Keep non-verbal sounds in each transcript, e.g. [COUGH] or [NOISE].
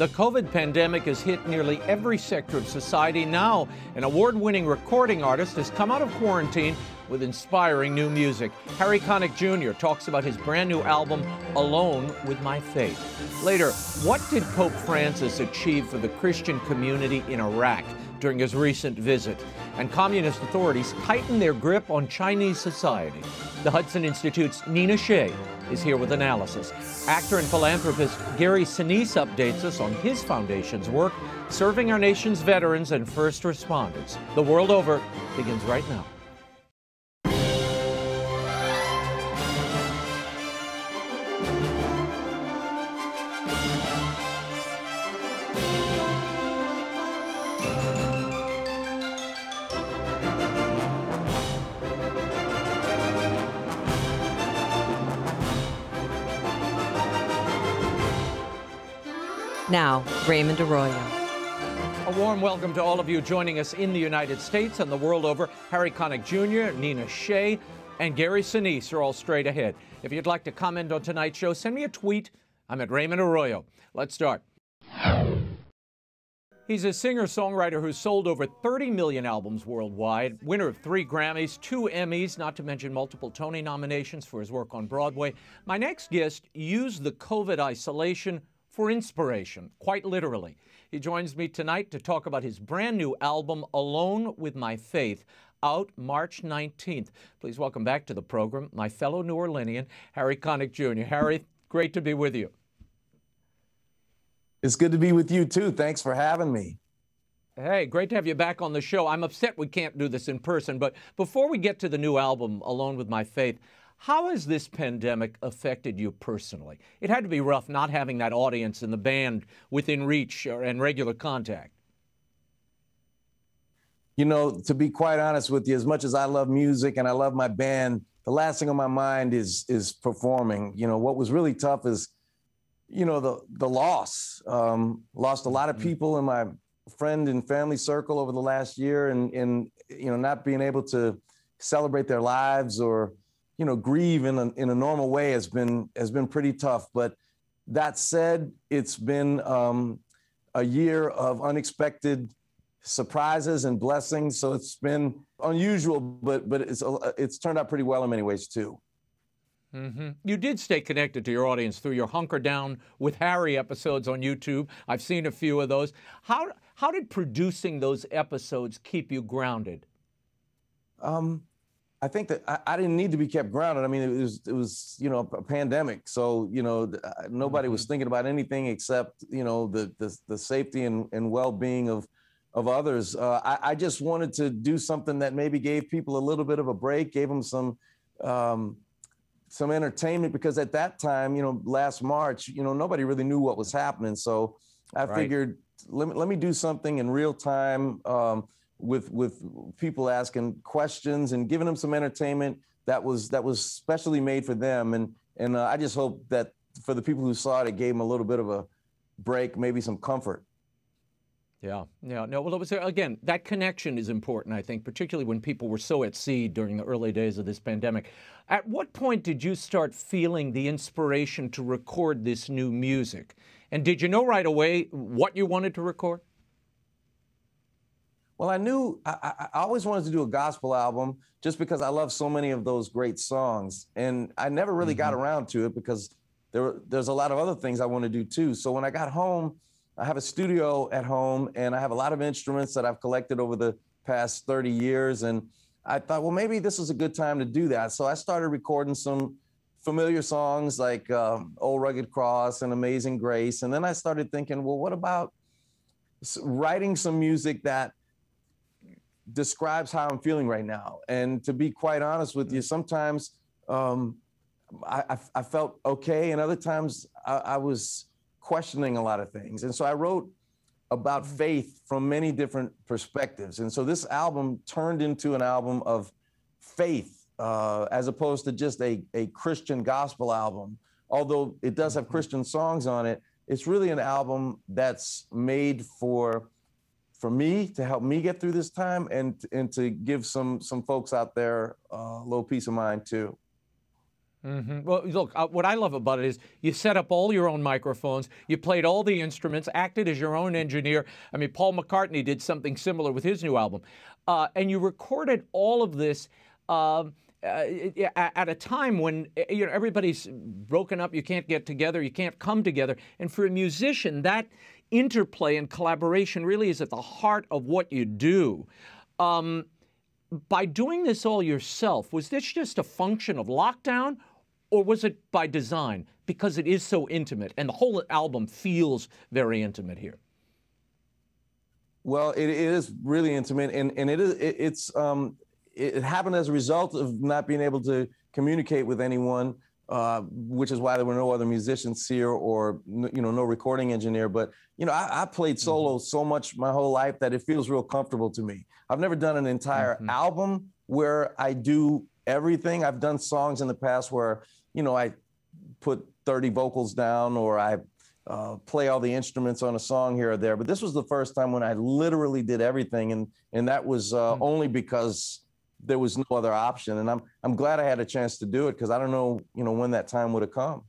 The COVID pandemic has hit nearly every sector of society. Now, an award winning recording artist has come out of quarantine with inspiring new music. Harry Connick Jr. talks about his brand new album, Alone with My Faith. Later, what did Pope Francis achieve for the Christian community in Iraq during his recent visit? And communist authorities tighten their grip on Chinese society. The Hudson Institute's Nina Shea is here with analysis. Actor and philanthropist Gary Sinise updates us on his foundation's work serving our nation's veterans and first responders. The world over begins right now. Now, Raymond Arroyo. A warm welcome to all of you joining us in the United States and the world over. Harry Connick Jr., Nina Shea, and Gary Sinise are all straight ahead. If you'd like to comment on tonight's show, send me a tweet. I'm at Raymond Arroyo. Let's start. He's a singer songwriter who's sold over 30 million albums worldwide, winner of three Grammys, two Emmys, not to mention multiple Tony nominations for his work on Broadway. My next guest used the COVID isolation for inspiration, quite literally. He joins me tonight to talk about his brand new album, Alone with My Faith, out March 19th. Please welcome back to the program my fellow New Orleanian, Harry Connick Jr. Harry, great to be with you. It's good to be with you too. Thanks for having me. Hey, great to have you back on the show. I'm upset we can't do this in person, but before we get to the new album, Alone with My Faith, how has this pandemic affected you personally? It had to be rough not having that audience and the band within reach and regular contact. You know, to be quite honest with you, as much as I love music and I love my band, the last thing on my mind is is performing. You know, what was really tough is, you know, the the loss. Um, lost a lot of mm-hmm. people in my friend and family circle over the last year, and and you know, not being able to celebrate their lives or you know, grieve in a, in a normal way has been has been pretty tough. But that said, it's been um, a year of unexpected surprises and blessings. So it's been unusual, but but it's it's turned out pretty well in many ways too. Mm-hmm. You did stay connected to your audience through your Hunker Down with Harry episodes on YouTube. I've seen a few of those. How how did producing those episodes keep you grounded? Um, I think that I, I, didn't need to be kept grounded. I mean, it was it was you know a pandemic, so you know uh, nobody mm-hmm. was thinking about anything except you know the the, the safety and, and well being of of others. Uh, I, I, just wanted to do something that maybe gave people a little bit of a break, gave them some um, some entertainment because at that time, you know, last March, you know, nobody really knew what was happening. So I right. figured let me let me do something in real time. Um, with with people asking questions and giving them some entertainment that was that was specially made for them and and uh, I just hope that for the people who saw it it gave them a little bit of a break maybe some comfort yeah, yeah. No, well, it was again that connection is important. I think, particularly when people were so at sea during the early days of this pandemic. At what point did you start feeling the inspiration to record this new music? And did you know right away what you wanted to record? Well, I knew I, I, always wanted to do a gospel album just because I love so many of those great songs, and I never really mm-hmm. got around to it because there there's a lot of other things I want to do too. So when I got home, I have a studio at home, and I have a lot of instruments that I've collected over the past 30 years, and I thought, well, maybe this is a good time to do that. So I started recording some familiar songs like um, "Old Rugged Cross" and "Amazing Grace," and then I started thinking, well, what about writing some music that describes how I'm feeling right now. And to be quite honest with you, sometimes um, I, I, felt okay, and other times I, I, was questioning a lot of things. And so I wrote about mm-hmm. faith from many different perspectives. And so this album turned into an album of faith uh, as opposed to just a, a Christian gospel album. Although it does have mm-hmm. Christian songs on it, it's really an album that's made for for me to help me get through this time and and to give some some folks out there uh, a little peace of mind too. Mm-hmm. Well, look, uh, what I love about it is you set up all your own microphones, you played all the instruments, acted as your own engineer. I mean, Paul McCartney did something similar with his new album. Uh, and you recorded all of this. Um, uh, at a time when uh, you know everybody's broken up, you can't get together, you can't come together, and for a musician, that interplay and collaboration really is at the heart of what you do. Um, by doing this all yourself, was this just a function of lockdown, or was it by design? Because it is so intimate, and the whole album feels very intimate here. Well, it is really intimate, and and it is it, it's um, it happened as a result of not being able to communicate with anyone, uh, which is why there were no other musicians here or you know no recording engineer. But you know, I, I played mm-hmm. solo mm-hmm. so much my whole life that it feels real comfortable to me. I've never done an entire mm-hmm. album where I do everything. I've done songs in the past where you know I put 30 vocals down or I uh, play all the instruments on a song here or there. But this was the first time when I literally did everything, and and that was uh, mm-hmm. only because there was no other option. And I'm I'm glad I had a chance to do it because I don't know, you know, when that time would have come.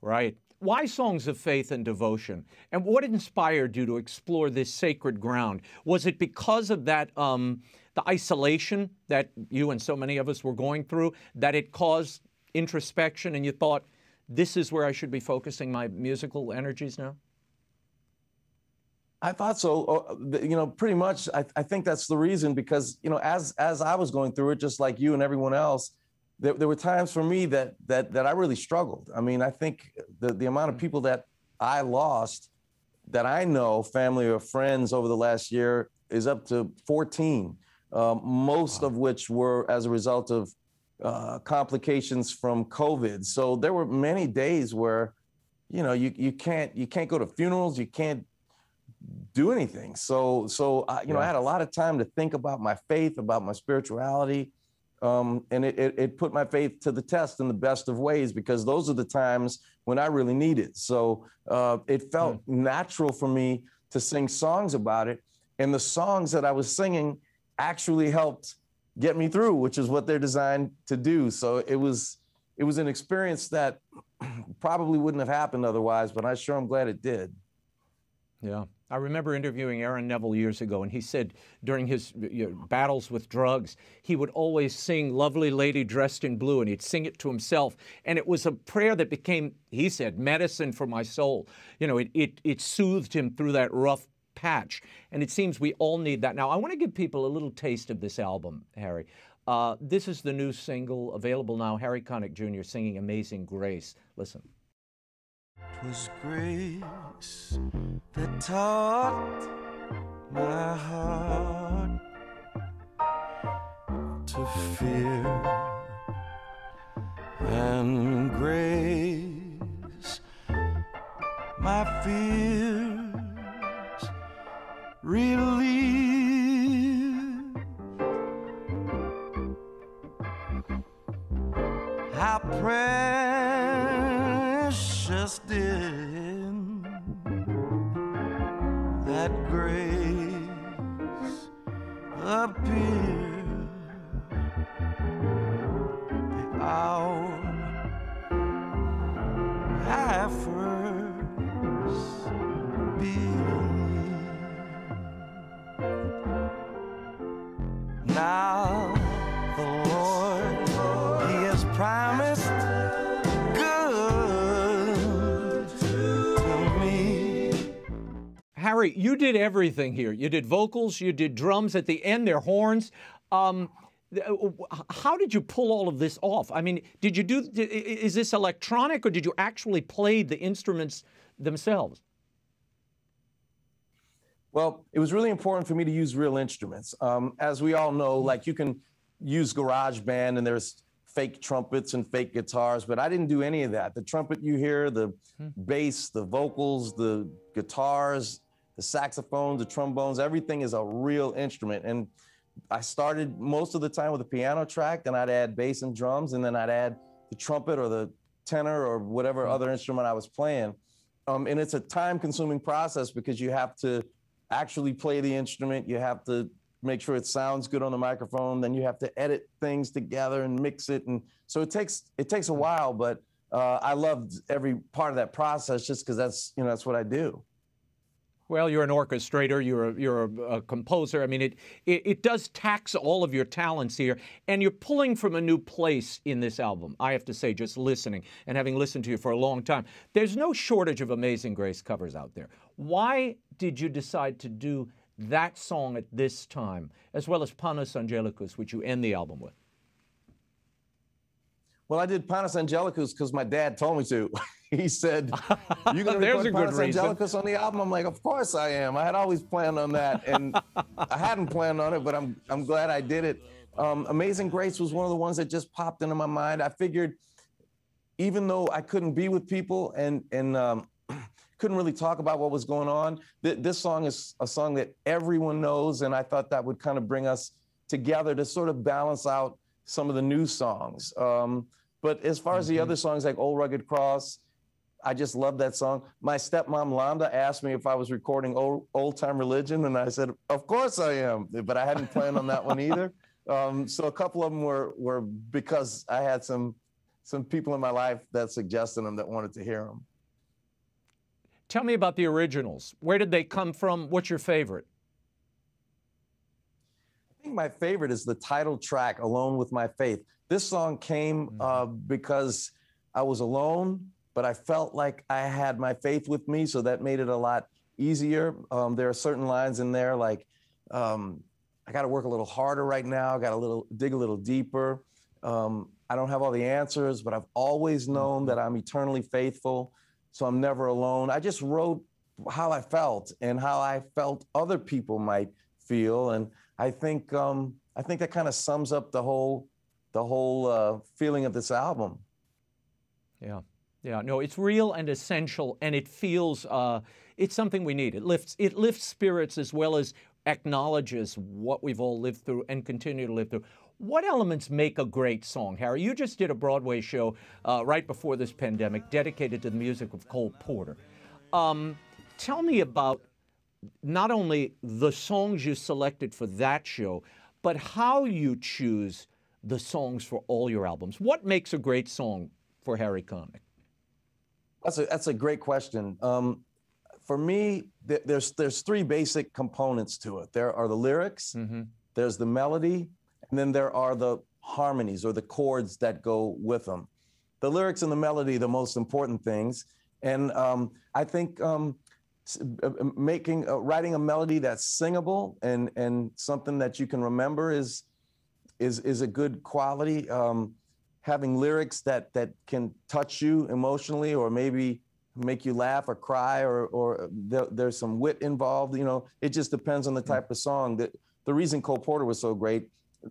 Right. Why songs of faith and devotion? And what inspired you to explore this sacred ground? Was it because of that um, the isolation that you and so many of us were going through that it caused introspection and you thought this is where I should be focusing my musical energies now? I thought so. Uh, you know, pretty much. I, I, think that's the reason because you know, as as I was going through it, just like you and everyone else, there, there were times for me that that that I really struggled. I mean, I think the the amount of people that I lost, that I know, family or friends over the last year, is up to 14. Um, most wow. of which were as a result of uh, complications from COVID. So there were many days where, you know, you you can't you can't go to funerals, you can't do anything. So, so I, you yeah. know, I had a lot of time to think about my faith, about my spirituality, um, and it, it, it, put my faith to the test in the best of ways because those are the times when I really need it. So uh, it felt mm. natural for me to sing songs about it, and the songs that I was singing actually helped get me through, which is what they're designed to do. So it was it was an experience that [CLEARS THROAT] probably wouldn't have happened otherwise, but I sure am glad it did. Yeah. I remember interviewing Aaron Neville years ago, and he said during his you know, battles with drugs, he would always sing Lovely Lady Dressed in Blue, and he'd sing it to himself. And it was a prayer that became, he said, medicine for my soul. You know, it, it, it soothed him through that rough patch. And it seems we all need that. Now, I want to give people a little taste of this album, Harry. Uh, this is the new single available now Harry Connick Jr. singing Amazing Grace. Listen. Twas grace that taught my heart to fear, and grace my fears relieved. I How precious did that grace appear You did everything here. You did vocals, you did drums. At the end, they're horns. Um, uh, how did you pull all of this off? I mean, did you do? Is this electronic, or did you actually play the instruments themselves? Well, it was really important for me to use real instruments. Um, as we all know, like you can use GarageBand and there's fake trumpets and fake guitars, but I didn't do any of that. The trumpet you hear, the hmm. bass, the vocals, the guitars, the saxophones, the trombones, everything is a real instrument. And I started most of the time with a piano track, then I'd add bass and drums, and then I'd add the trumpet or the tenor or whatever other instrument I was playing. Um, and it's a time consuming process because you have to actually play the instrument, you have to make sure it sounds good on the microphone. Then you have to edit things together and mix it, and so it takes it takes a while. But uh, I loved every part of that process just because that's you know that's what I do. Well, you're an orchestrator, you're a, you're a, a composer. I mean, it, it, it does tax all of your talents here, and you're pulling from a new place in this album. I have to say, just listening and having listened to you for a long time, there's no shortage of Amazing Grace covers out there. Why did you decide to do that song at this time, as well as Panis Angelicus, which you end the album with? Well, I did Panis Angelicus because my dad told me to. [LAUGHS] [LAUGHS] he said, "You're gonna [LAUGHS] There's record a good reason. Angelicus on the album?" I'm like, "Of course I am. I had always planned on that, and I hadn't planned on it, but I'm I'm glad I did it." Um, Amazing Grace was one of the ones that just popped into my mind. I figured, even though I couldn't be with people and and um, [CLEARS THROAT] couldn't really talk about what was going on, th- this song is a song that everyone knows, and I thought that would kind of bring us together to sort of balance out some of the new songs. Um, but as far as the other songs like Old Rugged Cross, I just love that song. My stepmom Londa asked me if I was recording old, old time religion, and I said, "Of course I am," but I hadn't planned on that one either. [LAUGHS] Um, so a couple of them were were because I had some some people in my life that suggested them that wanted to hear them. Tell me about the originals. Where did they come from? What's your favorite? I think my favorite is the title track, Alone with My Faith. This song came uh, because I was alone, but I felt like I had my faith with me, so that made it a lot easier. Um, there are certain lines in there like, um, I got to work a little harder right now, I got to little dig a little deeper. Um, I don't have all the answers, but I've always known that I'm eternally faithful, so I'm never alone. I just wrote how I felt and how I felt other people might feel, and I think um, I think that kind of sums up the whole the whole uh, feeling of this album. Yeah, yeah. No, it's real and essential, and it feels uh, it's something we need. It lifts it lifts spirits as well as acknowledges what we've all lived through and continue to live through. What elements make a great song, Harry? You just did a Broadway show uh, right before this pandemic dedicated to the music of Cole Porter. Um, tell me about not only the songs you selected for that show, but how you choose the songs for all your albums. What makes a great song for Harry Connick? That's a that's a great question. Um, for me, th- there's there's three basic components to it. There are the lyrics, there's the melody, and then there are the harmonies or the chords that go with them. The lyrics and the melody, the most important things, and um, I think um, uh, making uh, writing a melody that's singable and and something that you can remember is is is a good quality. Um, having lyrics that that can touch you emotionally, or maybe make you laugh or cry, or or there, there's some wit involved. You know, it just depends on the type of song. That the reason Cole Porter was so great,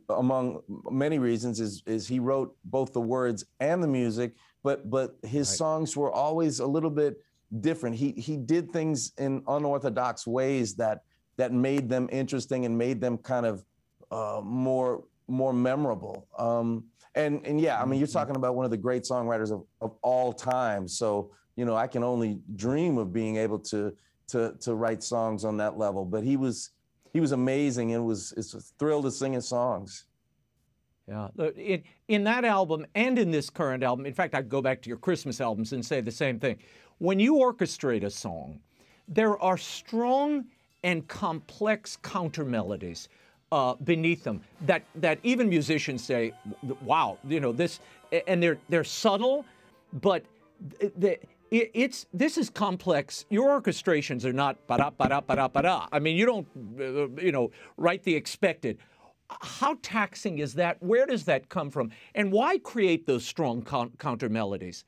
among many reasons, is is he wrote both the words and the music, but but his songs were always a little bit different. He he did things in unorthodox ways that that made them interesting and made them kind of uh, more more memorable. Um, and and yeah, I mean, you're talking about one of the great songwriters of, of all time. So you know, I can only dream of being able to to to write songs on that level. But he was he was amazing. It was it's a thrill to sing his songs. Yeah, in, in that album and in this current album, in fact, I'd go back to your Christmas albums and say the same thing. When you orchestrate a song, there are strong and complex counter melodies uh, beneath them that, that even musicians say, "Wow, you know this," and they're they're subtle, but the, it, it's this is complex. Your orchestrations are not ba da ba da ba da ba da. I mean, you don't uh, you know write the expected. How taxing is that? Where does that come from? And why create those strong counter melodies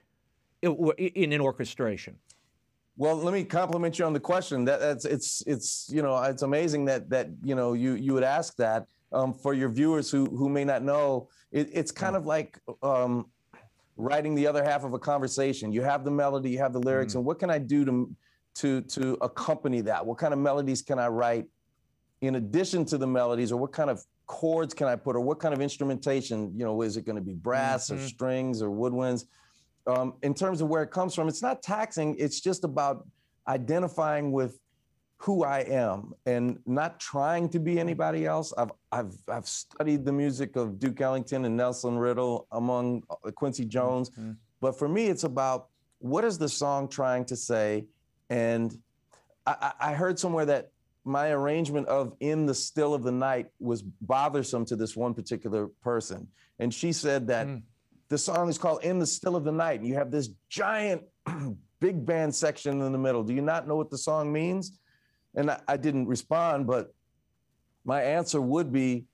in, in an orchestration? Well, let me compliment you on the question. That, that's it's it's you know it's amazing that that you know you you would ask that um, for your viewers who who may not know. It, it's kind of like um, writing the other half of a conversation. You have the melody, you have the lyrics, and what can I do to to to accompany that? What kind of melodies can I write in addition to the melodies, or what kind of chords can I put, or what kind of instrumentation? You know, is it going to be brass or strings or woodwinds? Um, in terms of where it comes from, it's not taxing. It's just about identifying with who I am and not trying to be anybody else. I've I've I've studied the music of Duke Ellington and Nelson Riddle among uh, Quincy Jones, mm-hmm. but for me, it's about what is the song trying to say, and I, I heard somewhere that my arrangement of "In the Still of the Night" was bothersome to this one particular person, and she said that. Mm. The song is called "In the Still of the Night," and you have this giant [CLEARS THROAT] big band section in the middle. Do you not know what the song means? And I, I didn't respond, but my answer would be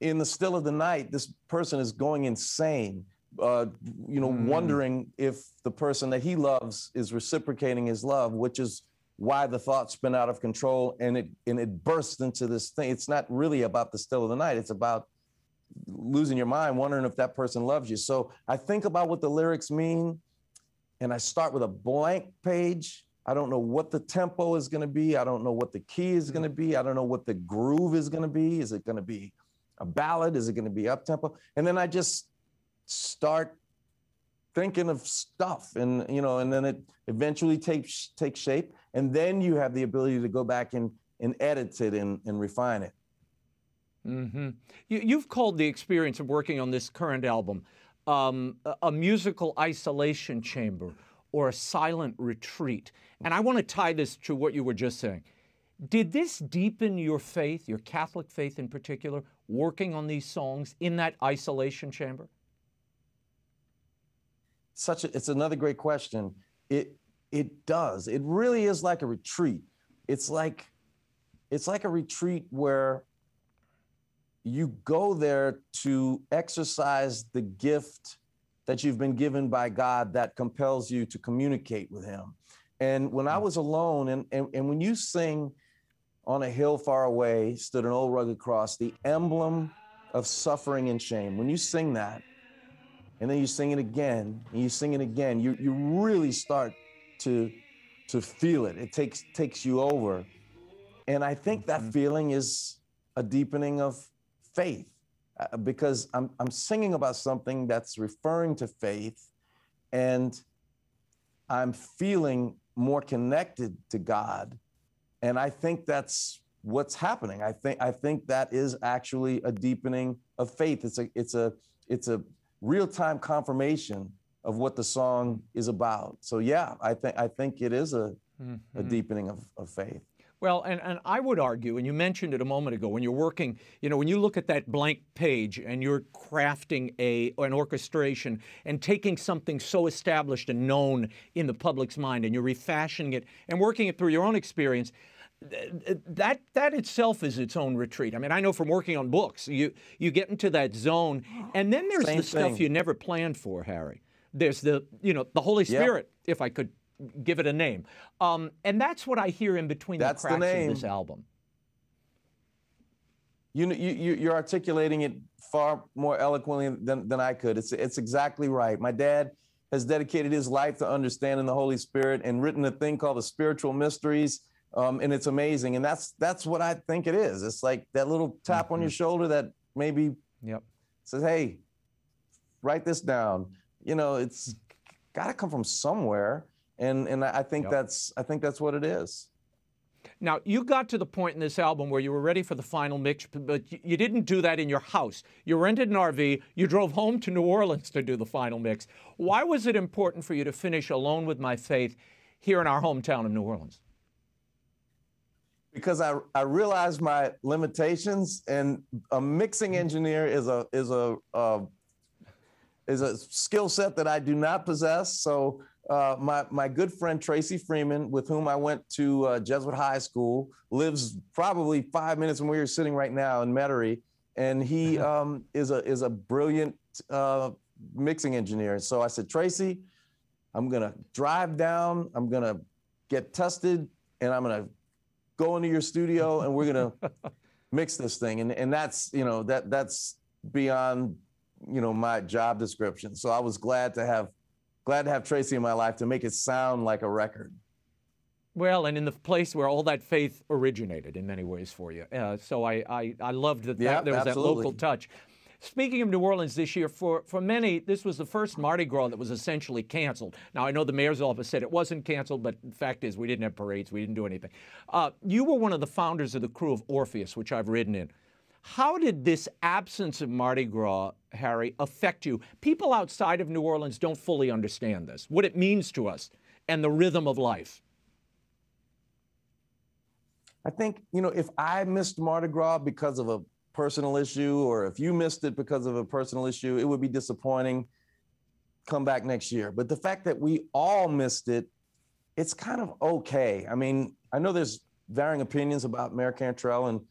in the still of the night, this person is going insane. Uh, you know, mm. wondering if the person that he loves is reciprocating his love, which is why the thoughts spin out of control and it and it bursts into this thing. It's not really about the still of the night. It's about losing your mind, wondering if that person loves you. So I think about what the lyrics mean, and I start with a blank page I don't know what the tempo is going to be. I don't know what the key is going to be. I don't know what the groove is going to be. Is it going to be a ballad? Is it going to be up tempo? And then I just start thinking of stuff and you know and then it eventually takes takes shape and then you have the ability to go back and and edit it and, and refine it mm-hmm. you, have called the experience of working on this current album um, a, a musical isolation chamber or a silent retreat. And I want to tie this to what you were just saying. Did this deepen your faith, your Catholic faith in particular, working on these songs in that isolation chamber? Such a, it's another great question. It it does. It really is like a retreat. It's like it's like a retreat where you go there to exercise the gift that you've been given by God that compels you to communicate with Him. And when I hmm. was alone, and, and, and when you sing, on a hill far away stood an old rugged cross, the emblem of suffering and shame. When you sing that, and then you sing it again, and you sing it again, you, you really start to, to feel it. It takes, takes you over. And I think that mm-hmm. feeling is a deepening of faith. Uh, because I'm, I'm singing about something that's referring to faith and I'm feeling more connected to God. And I think that's what's happening. I think I think that is actually a deepening of faith. It's a it's a it's a real-time confirmation of what the song is about. So yeah, I think I think it is a, mm-hmm. a deepening of, of faith. Well, and, and I would argue, and you mentioned it a moment ago, when you're working, you know, when you look at that blank page and you're crafting a an orchestration and taking something so established and known in the public's mind and you're refashioning it and working it through your own experience, that that itself is its own retreat. I mean, I know from working on books, you you get into that zone, and then there's Same the thing. stuff you never planned for, Harry. There's the you know the Holy Spirit, yep. if I could give it a name. Um, and that's what I hear in between that's the cracks the of this album. You, you, you're articulating it far more eloquently than, than I could. It's, it's exactly right. My dad has dedicated his life to understanding the Holy Spirit and written a thing called the Spiritual Mysteries. Um, and it's amazing. And that's that's what I think it is. It's like that little tap mm-hmm. on your mm-hmm. shoulder that maybe yep. says, "Hey, write this down." You know, it's got to come from somewhere and and I think yep. that's I think that's what it is. Now, you got to the point in this album where you were ready for the final mix, but you didn't do that in your house. You rented an RV, you drove home to New Orleans to do the final mix. Why was it important for you to finish Alone with My Faith here in our hometown of New Orleans? Because I, I realized my limitations, and a mixing engineer is a is a uh, is a skill set that I do not possess. So uh, my, my good friend Tracy Freeman, with whom I went to uh, Jesuit High School, lives probably five minutes from where you're sitting right now in Metairie. And he um, is, a, is a brilliant uh, mixing engineer. So I said, Tracy, I'm going to drive down, I'm going to get tested, and I'm going to go into your studio and we're going [LAUGHS] to mix this thing. And, and that's, you know, that, that's beyond, you know, my job description. So I was glad to have glad to have Tracy in my life to make it sound like a record. Well, and in the place where all that faith originated in many ways for you. Uh, so I, I, I loved that, that there was absolutely. that local touch. Speaking of New Orleans this year, for, for many, this was the first Mardi Gras that was essentially canceled. Now, I know the mayor's office said it wasn't canceled, but the fact is, we didn't have parades, we didn't do anything. Uh, you were one of the founders of the Krewe of Orpheus, which I've ridden in. How did this absence of Mardi Gras, Harry, affect you? People outside of New Orleans don't fully understand this, what it means to us, and the rhythm of life. I think, you know, if I missed Mardi Gras because of a personal issue, or if you missed it because of a personal issue, it would be disappointing. Come back next year. But the fact that we all missed it, it's kind of okay. I mean, I know there's varying opinions about Mayor Cantrell and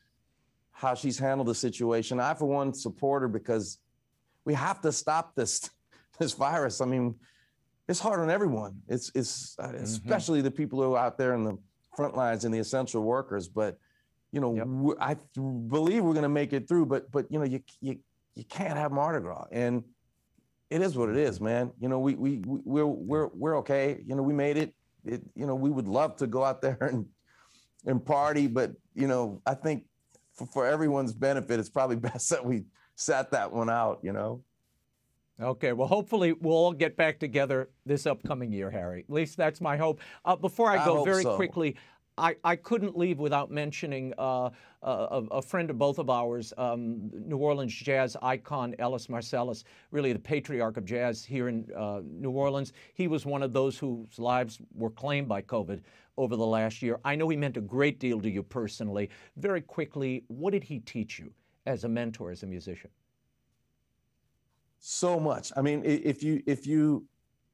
how she's handled the situation. I, for one, support her because we have to stop this [LAUGHS] this virus. I mean, it's hard on everyone. It's it's uh, mm-hmm. especially the people who are out there in the front lines and the essential workers. But you know, yep. I believe we're going to make it through. But but you know, you you you can't have Mardi Gras, and it is what it is, man. You know, we we we're we're we're okay. You know, we made it. It you know, we would love to go out there [LAUGHS] and and party, but you know, I think for, for everyone's benefit, it's probably [LAUGHS] best that we sat that one out. You know. Okay, well, hopefully we'll all get back together this upcoming year, Harry. At least that's my hope. Uh, before I go, I very so. quickly, I, I, couldn't leave without mentioning uh, a, a, friend of both of ours, um, New Orleans jazz icon Ellis Marsalis, really the patriarch of jazz here in uh, New Orleans. He was one of those whose lives were claimed by COVID over the last year. I know he meant a great deal to you personally. Very quickly, what did he teach you as a mentor, as a musician? so much. I mean, if you if you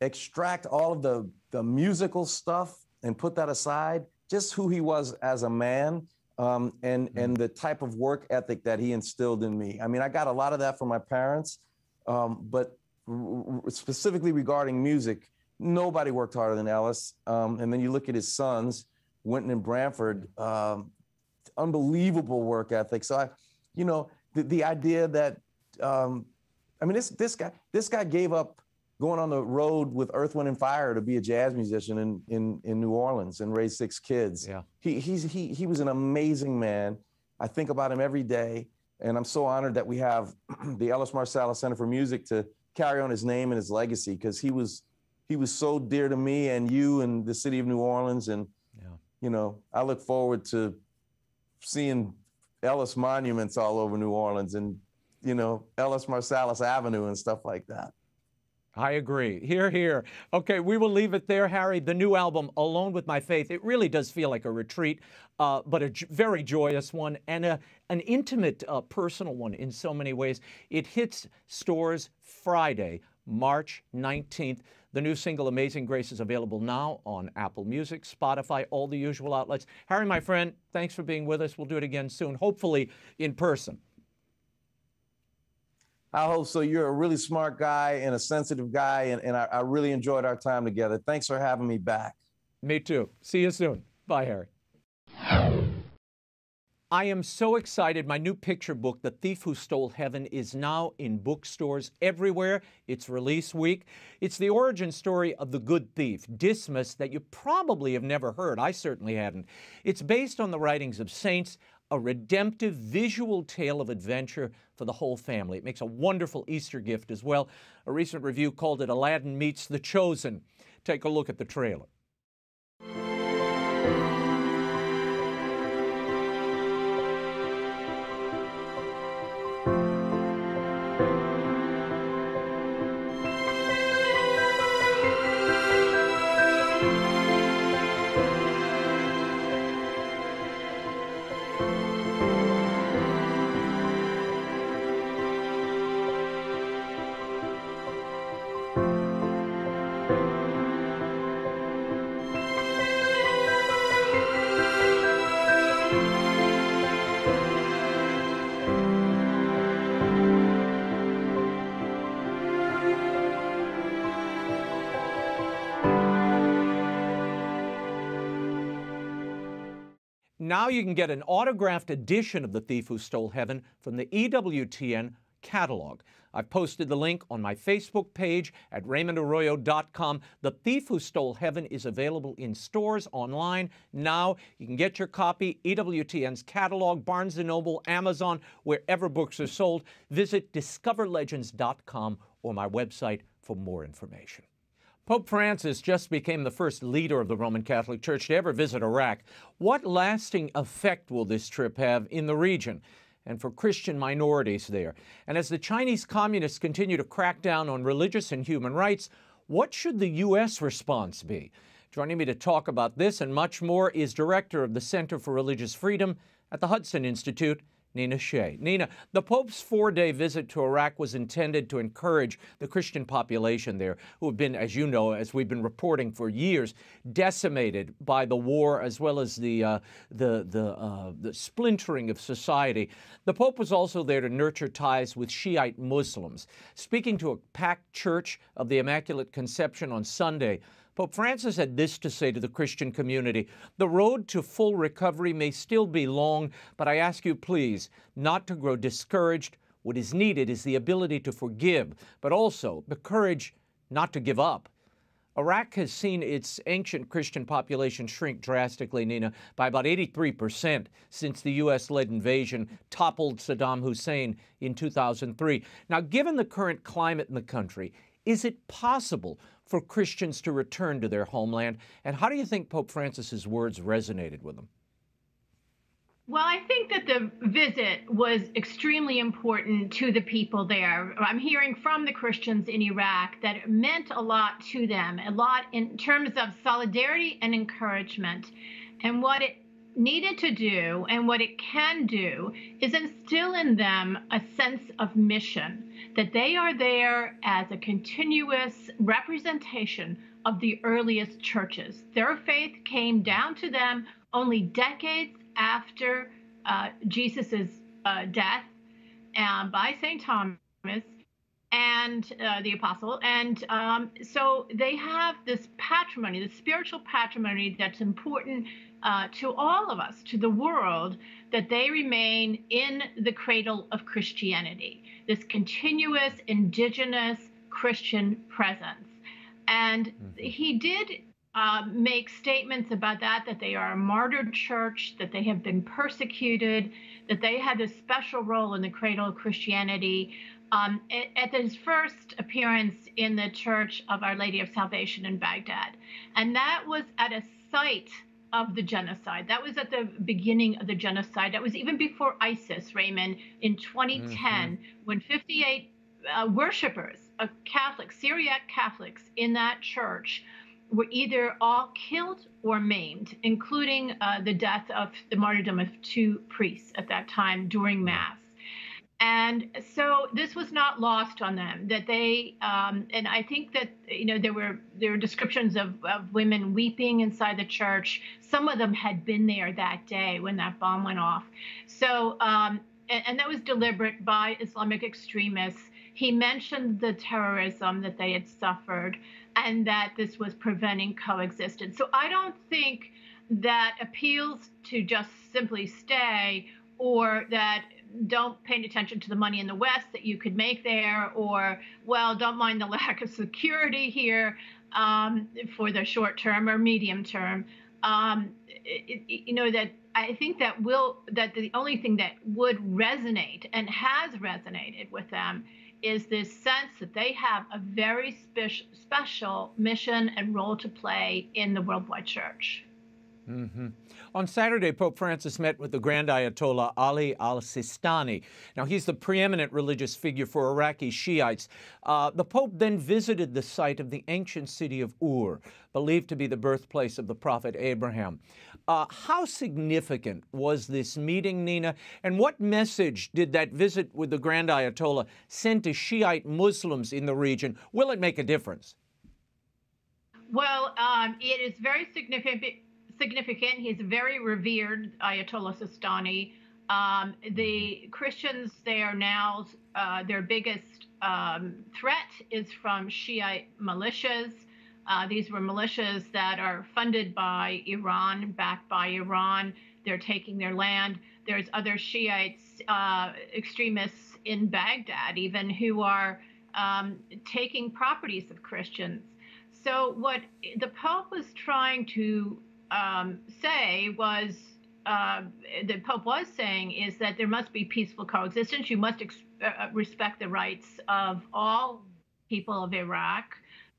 extract all of the the musical stuff and put that aside, just who he was as a man um, and mm-hmm. and the type of work ethic that he instilled in me. I mean, I got a lot of that from my parents, um, but r- specifically regarding music, nobody worked harder than Ellis. Um, and then you look at his sons, Wynton and Branford, um, unbelievable work ethic. So I, you know, the, the idea that um, I mean, this this guy this guy gave up going on the road with Earth, Wind, and Fire to be a jazz musician in in, in New Orleans and raise six kids. Yeah. He he's he he was an amazing man. I think about him every day, and I'm so honored that we have [CLEARS THROAT] the Ellis Marsalis Center for Music to carry on his name and his legacy because he was he was so dear to me and you and the city of New Orleans and yeah. you know I look forward to seeing Ellis monuments all over New Orleans and you know, Ellis Marsalis Avenue and stuff like that. I agree. Here, here. Okay, we will leave it there, Harry. The new album, Alone with My Faith, it really does feel like a retreat, uh, but a j- very joyous one and a, an intimate, uh, personal one in so many ways. It hits stores Friday, March 19th. The new single, Amazing Grace, is available now on Apple Music, Spotify, all the usual outlets. Harry, my friend, thanks for being with us. We'll do it again soon, hopefully in person. I hope so. You're a really smart guy and a sensitive guy, and, and I, I really enjoyed our time together. Thanks for having me back. Me too. See you soon. Bye, Harry. I am so excited. My new picture book, The Thief Who Stole Heaven, is now in bookstores everywhere. It's release week. It's the origin story of the good thief, Dismas, that you probably have never heard. I certainly hadn't. It's based on the writings of saints a redemptive visual tale of adventure for the whole family. It makes a wonderful Easter gift as well. A recent review called it Aladdin Meets The Chosen. Take a look at the trailer. Now you can get an autographed edition of The Thief Who Stole Heaven from the EWTN catalog. I've posted the link on my Facebook page at raymondarroyo.com. The Thief Who Stole Heaven is available in stores online now. You can get your copy, EWTN's catalog, Barnes & Noble, Amazon, wherever books are sold. Visit discoverlegends.com or my website for more information. Pope Francis just became the first leader of the Roman Catholic Church to ever visit Iraq. What lasting effect will this trip have in the region? and for Christian minorities there. And as the Chinese communists continue to crack down on religious and human rights, what should the U.S. response be? Joining me to talk about this and much more is Director of the Center for Religious Freedom at the Hudson Institute, Nina Shea. Nina, the Pope's four day visit to Iraq was intended to encourage the Christian population there, who have been, as you know, as we've been reporting for years, decimated by the war as well as the, uh, the, the, uh, the splintering of society. The Pope was also there to nurture ties with Shiite Muslims. Speaking to a packed church of the Immaculate Conception on Sunday, Pope Francis had this to say to the Christian community The road to full recovery may still be long, but I ask you, please, not to grow discouraged. What is needed is the ability to forgive, but also the courage not to give up. Iraq has seen its ancient Christian population shrink drastically, Nina, by about 83% since the U.S. led invasion toppled Saddam Hussein in 2003. Now, given the current climate in the country, is it possible for Christians to return to their homeland? And how do you think Pope Francis's words resonated with them? Well, I think that the visit was extremely important to the people there. I'm hearing from the Christians in Iraq that it meant a lot to them, a lot in terms of solidarity and encouragement. And what it needed to do and what it can do is instill in them a sense of mission that they are there as a continuous representation of the earliest churches. Their faith came down to them only decades after uh, Jesus' uh, death um, by St. Thomas and uh, the apostle. And um, so they have this patrimony, the spiritual patrimony that's important uh, to all of us, to the world, that they remain in the cradle of Christianity, this continuous indigenous Christian presence. And mm-hmm. he did uh, make statements about that, that they are a martyred church, that they have been persecuted, that they had a special role in the cradle of Christianity. Um, at, at his first appearance in the Church of Our Lady of Salvation in Baghdad. And that was at a site of the genocide. That was at the beginning of the genocide. That was even before ISIS, Raymond, in 2010, mm-hmm. when 58 uh, worshippers, uh, Catholics, Syriac Catholics in that church, were either all killed or maimed, including uh, the death of the martyrdom of two priests at that time during Mass. And so this was not lost on them that they, um, and I think that you know there were there were descriptions of, of women weeping inside the church. Some of them had been there that day when that bomb went off. So um, and, and that was deliberate by Islamic extremists. He mentioned the terrorism that they had suffered and that this was preventing coexistence. So I don't think that appeals to just simply stay or that don't pay attention to the money in the West that you could make there, or, well, don't mind the [LAUGHS] lack of security here um, for the short term or medium term. Um, it, it, you know, that I think that will, that the only thing that would resonate and has resonated with them is this sense that they have a very spe- special mission and role to play in the worldwide church. Mm-hmm. On Saturday, Pope Francis met with the Grand Ayatollah Ali al Sistani. Now, he's the preeminent religious figure for Iraqi Shiites. Uh, the Pope then visited the site of the ancient city of Ur, believed to be the birthplace of the prophet Abraham. Uh, how significant was this meeting, Nina? And what message did that visit with the Grand Ayatollah send to Shiite Muslims in the region? Will it make a difference? Well, um, it is very significant significant. He's a very revered, Ayatollah Sistani. Um, the Christians there now, uh, their biggest um, threat is from Shiite militias. Uh, these were militias that are funded by Iran, backed by Iran. They're taking their land. There's other Shiites, uh, extremists in Baghdad, even who are um, taking properties of Christians. So, what the Pope was trying to um, say was uh, the Pope was saying is that there must be peaceful coexistence. You must ex- uh, respect the rights of all people of Iraq.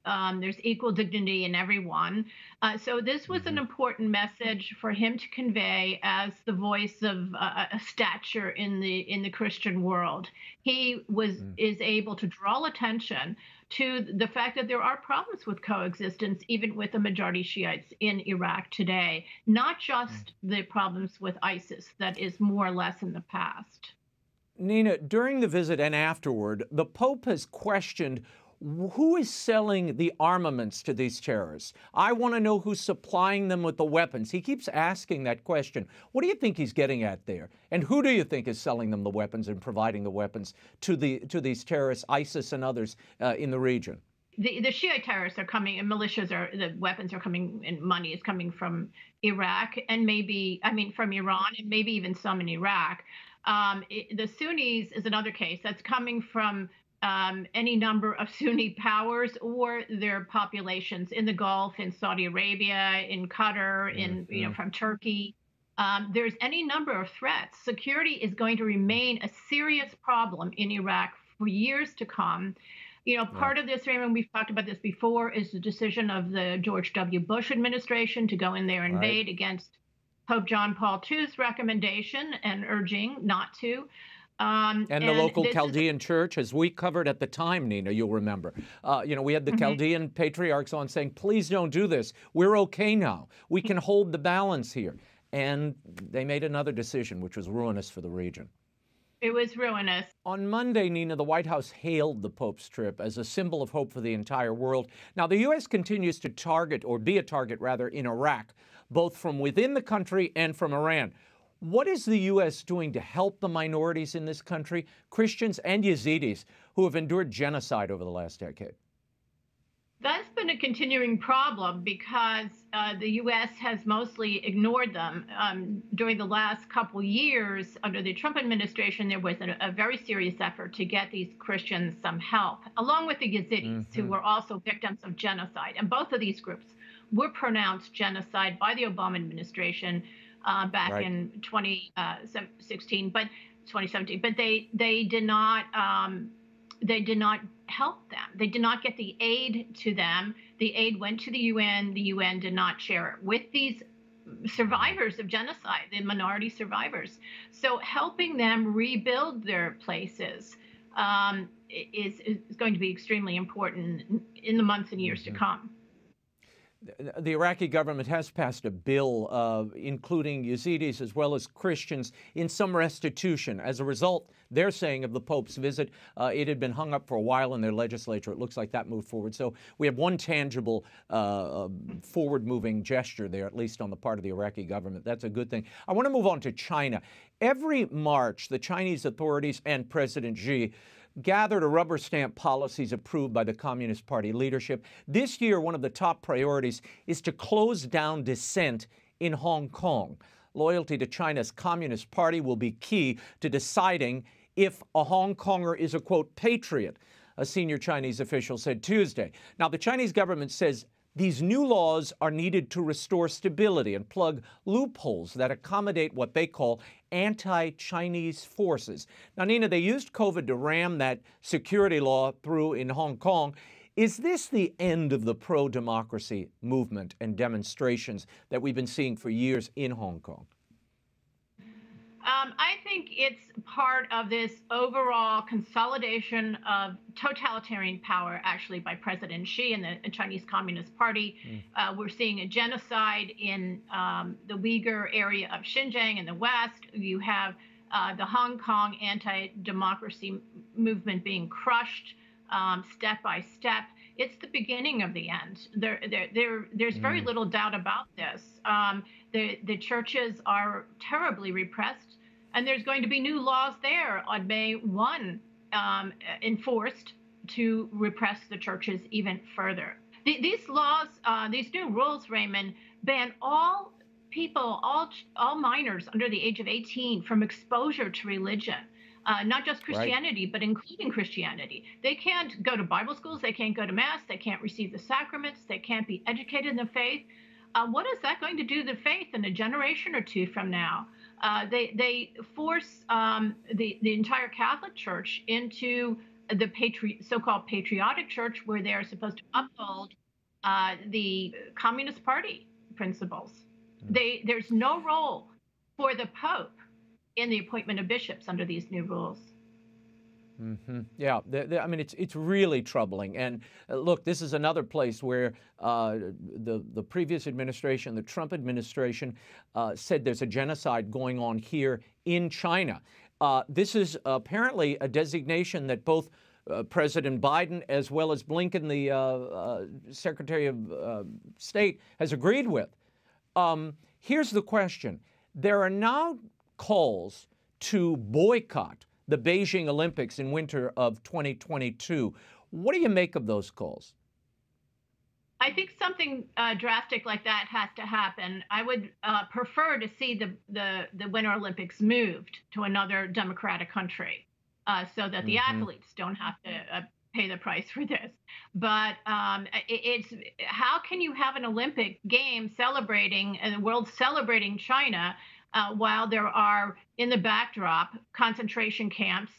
Um, there's equal dignity in everyone. Uh, so this was an mm-hmm. important message for him to convey as the voice of uh, a stature in the in the Christian world. He was mm. is able to draw attention to the fact that there are problems with coexistence, even with the majority Shiites in Iraq today. Not just mm. the problems with ISIS that is more or less in the past. Nina, during the visit and afterward, the Pope has questioned who is selling the armaments to these terrorists? I want to know who's supplying them with the weapons. He keeps asking that question. What do you think he's getting at there? And who do you think is selling them the weapons and providing the weapons to the to these terrorists, ISIS and others uh, in the region? The, the Shiite terrorists are coming, and militias are the weapons are coming, and money is coming from Iraq, and maybe I mean from Iran, and maybe even some in Iraq. Um, it, the Sunnis is another case that's coming from um, any number of [LAUGHS] Sunni powers or their populations in the Gulf, in Saudi Arabia, in Qatar, in mm-hmm. you know from Turkey. Um, there's any number of threats. Security is going to remain a serious problem in Iraq for years to come. You know, part of this, Raymond, we've talked about this before, is the decision of the George W. Bush administration to go in there and invade right. against Pope John Paul II's recommendation and urging not to. Um, and, and, the local Chaldean is... church, as we covered at the time, Nina, you'll remember. Uh, you know, we had the mm-hmm. Chaldean patriarchs on saying, please don't do this. We're okay now. We can hold the balance here. And they made another decision, which was ruinous for the region. It was ruinous. On Monday, Nina, the White House hailed the Pope's trip as a symbol of hope for the entire world. Now, the U.S. continues to target, or be a target rather, in Iraq, both from within the country and from Iran. What is the U.S. doing to help the minorities in this country, Christians and Yazidis, who have endured genocide over the last decade? That's been a continuing problem because uh, the U.S. has mostly ignored them. Um, during the last couple years, under the Trump administration, there was a, a, very serious effort to get these Christians some help, along with the Yazidis, mm-hmm. who were also victims of genocide. And both of these groups were pronounced genocide by the Obama administration uh, back right. in 2016, uh, but 2017. But they they did not um, they did not help them. They did not get the aid to them. The aid went to the UN. The UN did not share it with these survivors of genocide, the minority survivors. So helping them rebuild their places um, is, is going to be extremely important in the months and years mm-hmm. to come the Iraqi government has passed a bill uh, including Yazidis as well as Christians in some restitution. As a result, they're saying of the Pope's visit, uh, it had been hung up for a while in their legislature. It looks like that moved forward. So we have one tangible uh, forward moving gesture there, at least on the part of the Iraqi government. That's a good thing. I want to move on to China. Every March, the Chinese authorities and President Xi gathered a rubber stamp policies approved by the Communist Party leadership. This year, one of the top priorities is to close down dissent in Hong Kong. Loyalty to China's Communist Party will be key to deciding if a Hong Konger is a quote patriot, a senior Chinese official said Tuesday. Now, the Chinese government says these new laws are needed to restore stability and plug loopholes that accommodate what they call anti Chinese forces. Now, Nina, they used COVID to ram that security law through in Hong Kong. Is this the end of the pro democracy movement and demonstrations that we've been seeing for years in Hong Kong? Um, I think it's part of this overall consolidation of totalitarian power, actually, by President Xi and the Chinese Communist Party. Mm. Uh, we're seeing a genocide in um, the Uyghur area of Xinjiang in the West. You have uh, the Hong Kong anti democracy movement being crushed um, step by step. It's the beginning of the end. There, there, there there's mm. very little doubt about this. Um, the, the churches are terribly repressed, and there's going to be new laws there on May 1 um, enforced to repress the churches even further. The, these laws, uh, these new rules, Raymond, ban all people, all all minors under the age of 18 from exposure to religion. uh, not just Christianity, right. but including Christianity. They can't go to Bible schools, they can't go to Mass, they can't receive the sacraments, they can't be educated in the faith. Uh, what is that going to do to the faith in a generation or two from now? Uh, they they force um, the the entire Catholic Church into the patri- so-called patriotic church, where they are supposed to uphold uh, the Communist Party principles. Mm. They there's no role for the Pope in the appointment of bishops under these new rules. Mm-hmm. Yeah, the, the, I mean it's it's really troubling. And uh, look, this is another place where uh, the the previous administration, the Trump administration, uh, said there's a genocide going on here in China. Uh, this is apparently a designation that both uh, President Biden as well as Blinken, the Secretary of State, has agreed with. Um, here's the question: There are now calls to boycott the Beijing Olympics in winter of 2022. What do you make of those calls? I think something uh, drastic like that has to happen. I would uh, prefer to see the, the, the Winter Olympics moved to another democratic country uh, so that the mm-hmm. athletes don't have to uh, pay the price for this. But um, it, it's how can you have an Olympic game celebrating and the world celebrating China uh, while there are in the backdrop concentration camps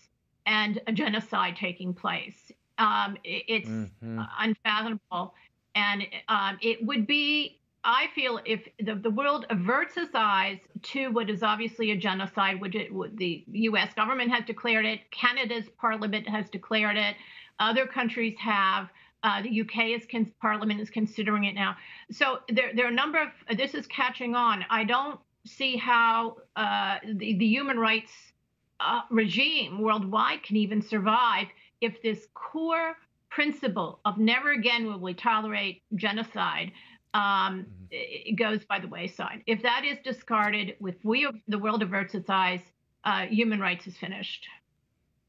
and a genocide taking place. Um, it, it's mm-hmm. unfathomable. And um, it would be, I feel, if the, the world averts its eyes to what is obviously a genocide, which it, the US government has declared it, Canada's parliament has declared it, other countries have. Uh, the UK is con- parliament is considering it now. So there, there are a number of this is catching on. I don't see how uh, the, the human rights uh, regime worldwide can even survive if this core principle of never again will we tolerate genocide um, mm-hmm. goes by the wayside. If that is discarded, if we the world averts its eyes, uh, human rights is finished.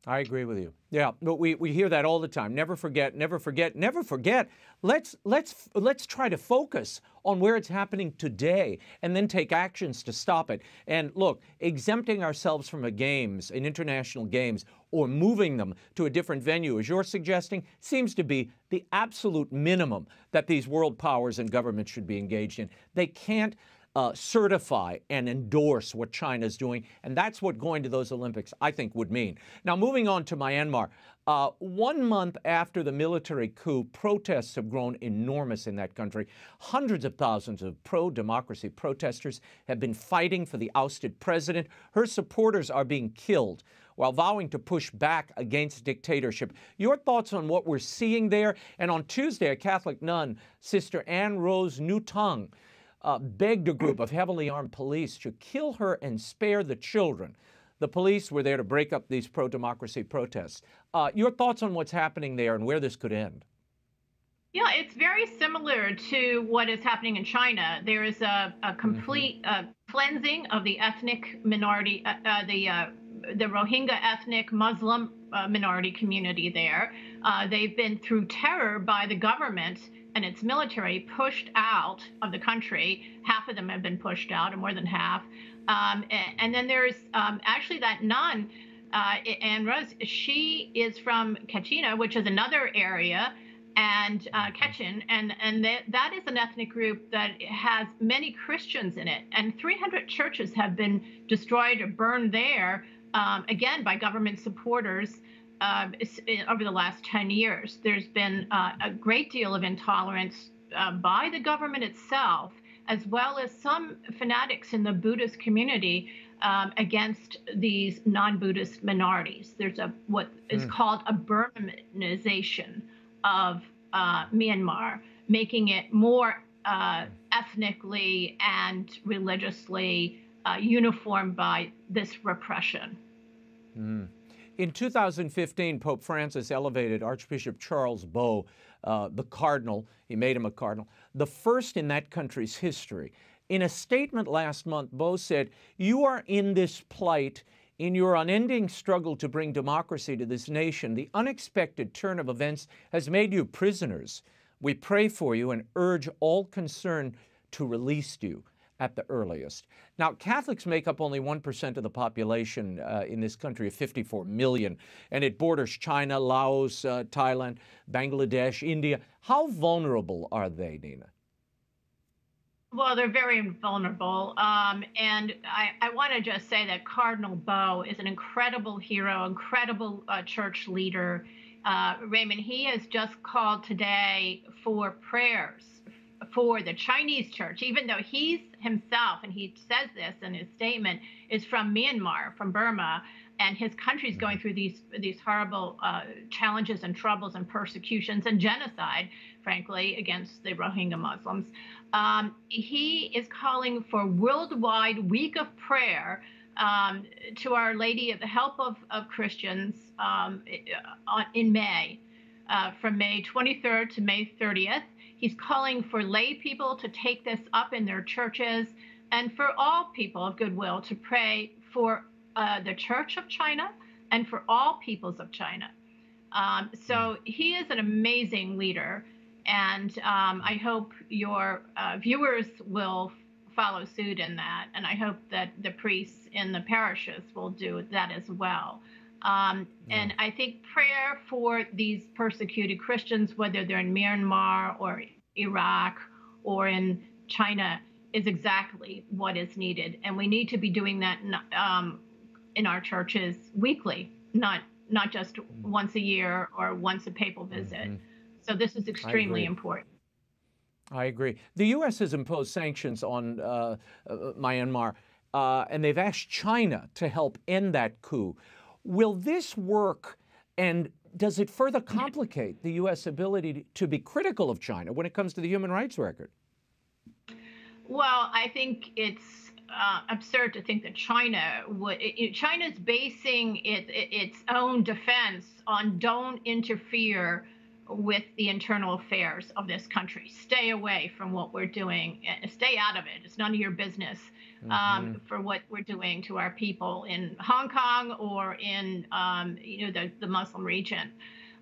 I agree with you. Yeah, but we, we hear that all the time. Never forget, never forget, never forget. Let's let's let's try to focus on where it's happening today and then take actions to stop it. And look, exempting ourselves from a games, an international games, or moving them to a different venue, as you're suggesting, seems to be the absolute minimum that these world powers and governments should be engaged in. They can't uh, certify and endorse what China is doing. And that's what going to those Olympics, I think, would mean. Now, moving on to Myanmar. Uh, one month after the military coup, protests have grown enormous in that country. Hundreds of thousands of pro democracy protesters have been fighting for the ousted president. Her supporters are being killed while vowing to push back against dictatorship. Your thoughts on what we're seeing there? And on Tuesday, a Catholic nun, Sister Anne Rose Nutong, uh, begged a group of heavily armed police to kill her and spare the children. The police were there to break up these pro democracy protests. Uh, your thoughts on what's happening there and where this could end? Yeah, it's very similar to what is happening in China. There is a, a complete mm-hmm. uh, cleansing of the ethnic minority, uh, uh, the uh, the Rohingya ethnic Muslim uh, minority community there. they've been through terror by the government and its military pushed out of the country. Half of them have been pushed out, or more than half. Um, and, and, then there's um, actually that nun, uh, Anne Rose. She is from Kachina, which is another area, and uh, Kachin, and and that, that is an ethnic group that has many Christians in it, and 300 churches have been destroyed or burned there, um, again by government supporters uh, over the last 10 years. There's been uh, a great deal of intolerance uh, by the government itself, as well as some fanatics in the Buddhist community um, against these non-Buddhist minorities. There's a what is mm. called a Burmanization of uh, Myanmar, making it more uh, ethnically and religiously uh, uniform by this repression. Mm. In 2015, Pope Francis elevated Archbishop Charles Bo, uh, the cardinal, he made him a cardinal, the first in that country's history. In a statement last month, Bo said, You are in this plight in your unending struggle to bring democracy to this nation. The unexpected turn of events has made you prisoners. We pray for you and urge all concerned to release you at the earliest. Now, Catholics make up only 1% of the population uh, in this country of 54 million, and it borders China, Laos, uh, Thailand, Bangladesh, India. How vulnerable are they, Nina? Well, they're very vulnerable. Um, and I, I want to just say that Cardinal Bo is an incredible hero, incredible uh, church leader. Uh, Raymond, he has just called today for prayers for the Chinese church, even though he's himself, and he says this in his statement, is from Myanmar, from Burma, and his country's going mm-hmm. through these these horrible uh, challenges and troubles and persecutions and genocide, frankly, against the Rohingya Muslims. Um, he is calling for worldwide week of prayer um, to Our Lady of the Help of, of Christians um, in May, uh, from May 23rd to May 30th. He's calling for lay people to take this up in their churches and for all people of goodwill to pray for uh, the Church of China and for all peoples of China. Um, so he is an amazing leader, and um, I hope your uh, viewers will follow suit in that, and I hope that the priests in the parishes will do that as well. Um, and I think prayer for these persecuted Christians, whether they're in Myanmar or Iraq or in China, is exactly what is needed. And we need to be doing that um, in our churches weekly, not not just once a year or once a papal visit. Mm-hmm. So this is extremely important. I agree. The U.S. has imposed sanctions on uh, uh, Myanmar, uh, and they've asked China to help end that coup. Will this work, and does it further complicate the U.S. ability to be critical of China when it comes to the human rights record? Well, I think it's uh, absurd to think that China would. It, China's basing it, its own defense on don't interfere with the internal affairs of this country. Stay away from what we're doing. Eh, stay out of it. It's none of your business um, mm-hmm. for what we're doing to our people in Hong Kong or in um, you know the, the Muslim region.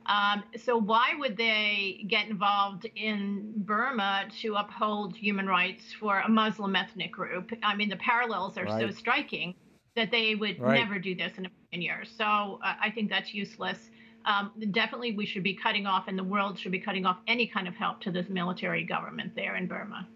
Um, so why would they get involved in Burma to uphold human rights for a Muslim ethnic group? I mean, the parallels are right. so striking that they would right. never do this in a million years. So uh, I think that's useless um, definitely we should be cutting off, and the world should be cutting off any kind of help to this military government there in Burma.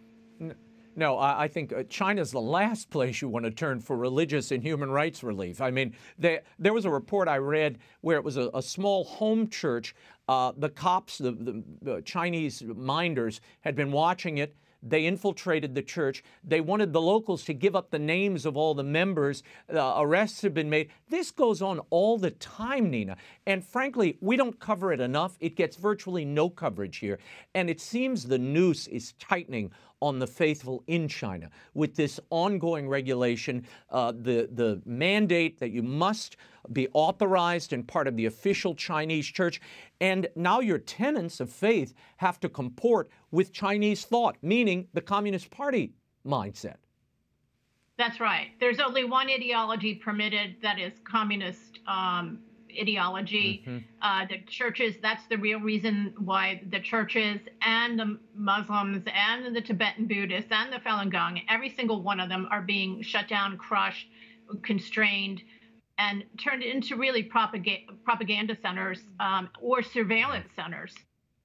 No, I think uh, China's the last place you want to turn for religious and human rights relief. I mean, there, there was a report I read where it was a, a small home church. Uh, the cops, the, the, the Chinese minders, had been watching it they infiltrated the church. They wanted the locals to give up the names of all the members. Uh, arrests have been made. This goes on all the time, Nina. And frankly, we don't cover it enough. It gets virtually no coverage here. And it seems the noose is tightening on the faithful in China with this ongoing regulation, uh, the, the mandate that you must be authorized and part of the official Chinese church. And now your tenets of faith have to comport with Chinese thought, meaning the Communist Party mindset. That's right. There's only one ideology permitted that is communist um, ideology. Mm-hmm. Uh, the churches, that's the real reason why the churches and the Muslims and the Tibetan Buddhists and the Falun Gong, every single one of them are being shut down, crushed, constrained and turned into really propaganda, propaganda centers um, or surveillance centers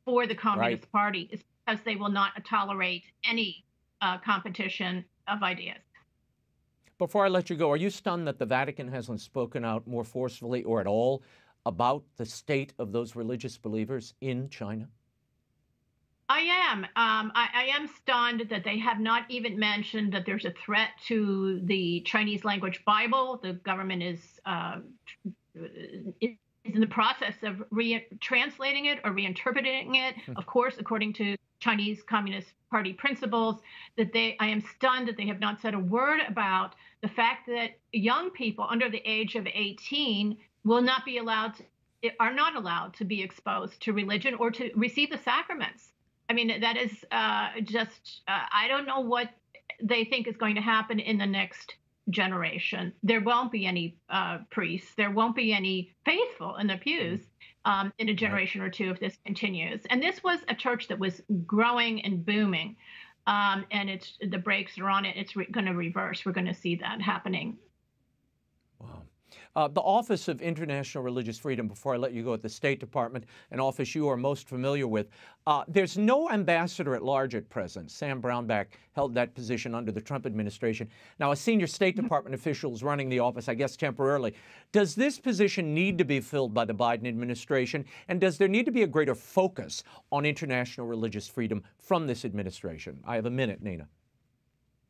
for the Communist right. Party, is because they will not tolerate any uh, competition of ideas. Before I let you go, are you stunned that the Vatican hasn't spoken out more forcefully or at all about the state of those religious believers in China? I am. Um, I, I, am stunned that they have not even mentioned that there's a threat to the Chinese language Bible. The government is uh, is in the process of re- translating it or reinterpreting it. Hmm. of course, according to Chinese Communist Party principles. That they, I am stunned that they have not said a word about the fact that young people under the age of 18 will not be allowed. To, are not allowed to be exposed to religion or to receive the sacraments. I mean, that is uh, just, uh, I don't know what they think is going to happen in the next generation. There won't be any uh, priests, there won't be any faithful in the pews um, in a generation or two if this continues. And this was a church that was growing and booming. um, and it's the brakes are on it. It's re- going to reverse. We're going to see that happening. Wow. Uh, the Office of International Religious Freedom, before I let you go at the State Department, an office you are most familiar with, uh, there's no ambassador at large at present. Sam Brownback held that position under the Trump administration. Now, a senior State mm-hmm. Department official is running the office, I guess temporarily. Does this position need to be filled by the Biden administration? And does there need to be a greater focus on international religious freedom from this administration? I have a minute, Nina.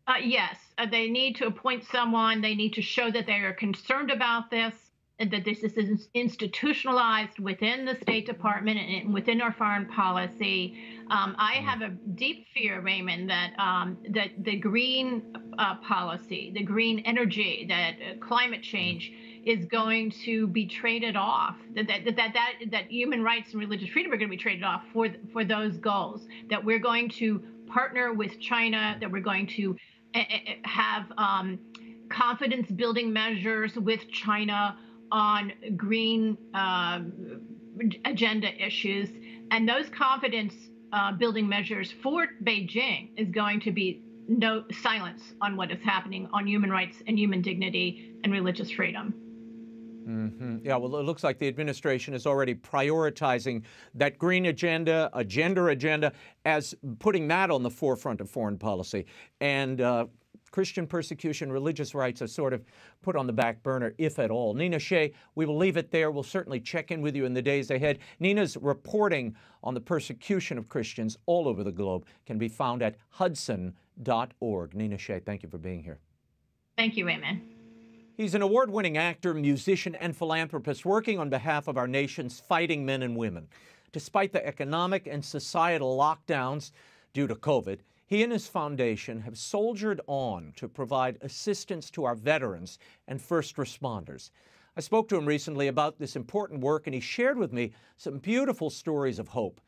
Uh, yes, uh, they need to appoint someone. They need to show that they are concerned about this and that this is institutionalized within the State Department and within our foreign policy. Um, I mm-hmm. have a deep fear, Raymond, that um, that the green uh, policy, the green energy, that uh, climate change is going to be traded off. That that, that that that human rights and religious freedom are going to be traded off for for those goals. That we're going to partner with China. That we're going to have um, confidence building measures with China on green uh, agenda issues. And those confidence uh, building measures for Beijing is going to be no silence on what is happening on human rights and human dignity and religious freedom. Mm-hmm. Yeah, well, it looks like the administration is already prioritizing that green agenda, a gender agenda, as putting that on the forefront of foreign policy. And uh, Christian persecution, religious rights are sort of put on the back burner, if at all. Nina Shea, we will leave it there. We'll certainly check in with you in the days ahead. Nina's reporting on the persecution of Christians all over the globe can be found at hudson.org. Nina Shea, thank you for being here. Thank you, Raymond. He's an award winning actor, musician, and philanthropist working on behalf of our nation's fighting men and women. Despite the economic and societal lockdowns due to COVID, he and his foundation have soldiered on to provide assistance to our veterans and first responders. I spoke to him recently about this important work, and he shared with me some beautiful stories of hope.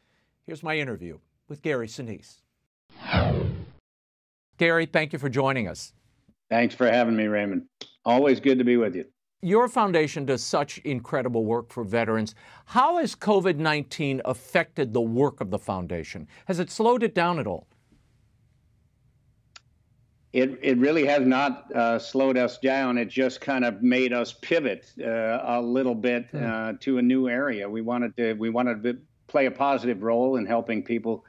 Here's my interview with Gary Sinise. Gary, thank you for joining us. Thanks for having me, Raymond. Always good to be with you. Your foundation does such incredible work for veterans. How has COVID 19 affected the work of the foundation? Has it slowed it down at all? It, it really has not uh, slowed us down. It just kind of made us pivot uh, a little bit hmm. uh, to a new area. We wanted to we wanted to play a positive role in helping people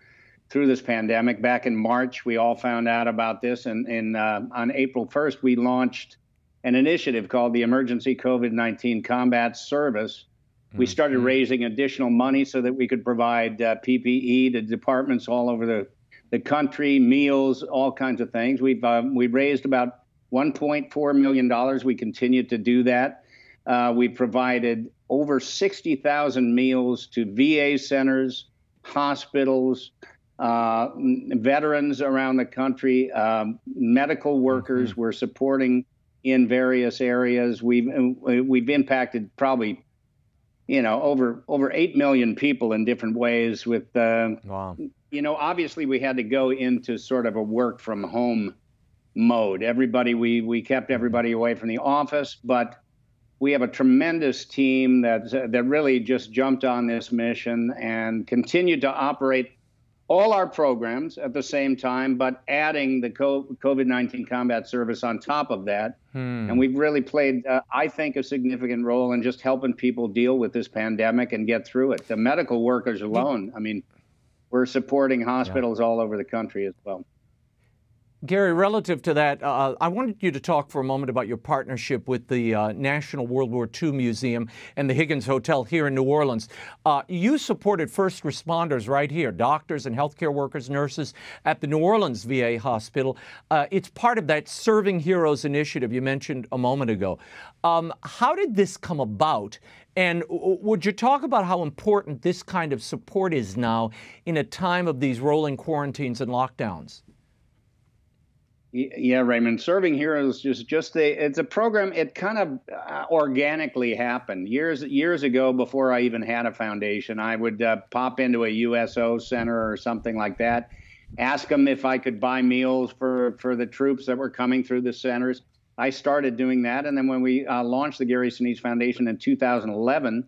through this pandemic. Back in March, we all found out about this, and, and uh, on April 1st, we launched an initiative called the Emergency COVID 19 Combat Service. We started mm-hmm. raising additional money so that we could provide uh, PPE to departments all over the, the country, meals, all kinds of things. We've uh, we raised about 1.4 million dollars. We continue to do that. Uh, we provided over 60,000 meals to VA centers, hospitals, uh, veterans around the country, um, medical workers. Mm-hmm. We're supporting in various areas. We've we've impacted probably, you know, over over eight million people in different ways. With uh, wow. you know, obviously we had to go into sort of a work from home mode. Everybody we we kept everybody away from the office, but we have a tremendous team that that really just jumped on this mission and continued to operate all our programs at the same time, but adding the COVID 19 combat service on top of that. Hmm. And we've really played, uh, I think, a significant role in just helping people deal with this pandemic and get through it. The medical workers alone, I mean, we're supporting hospitals yeah. all over the country as well. Gary, relative to that, uh, I wanted you to talk for a moment about your partnership with the uh, National World War II Museum and the Higgins Hotel here in New Orleans. Uh, you supported first responders right here, doctors and healthcare workers, nurses at the New Orleans VA hospital. Uh, it's part of that Serving Heroes initiative you mentioned a moment ago. Um, how did this come about? And would you talk about how important this kind of support is now in a time of these rolling quarantines and lockdowns? Yeah, Raymond. Serving Heroes is just a it's a program. It kind of uh, organically happened years years ago before I even had a foundation. I would uh, pop into a USO center or something like that, ask them if I could buy meals for for the troops that were coming through the centers. I started doing that, and then when we uh, launched the Gary Sinise Foundation in 2011,